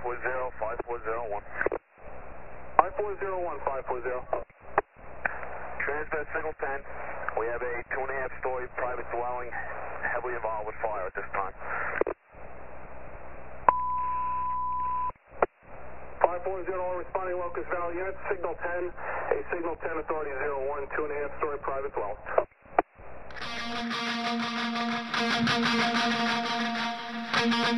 540, 5401. 5401, 540. Transmit signal 10. We have a two and a half story private dwelling heavily involved with fire at this time. 540, all responding Locust Valley units, signal 10, a signal 10 authority 01, two and a half story private dwelling. Oh.